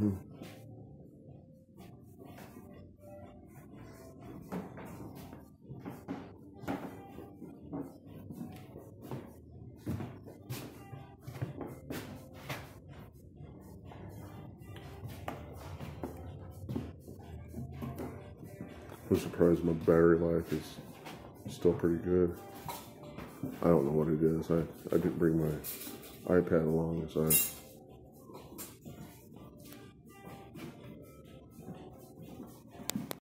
Mm-hmm. I'm surprised my battery life is still pretty good. I don't know what it is. I, I didn't bring my iPad along, so I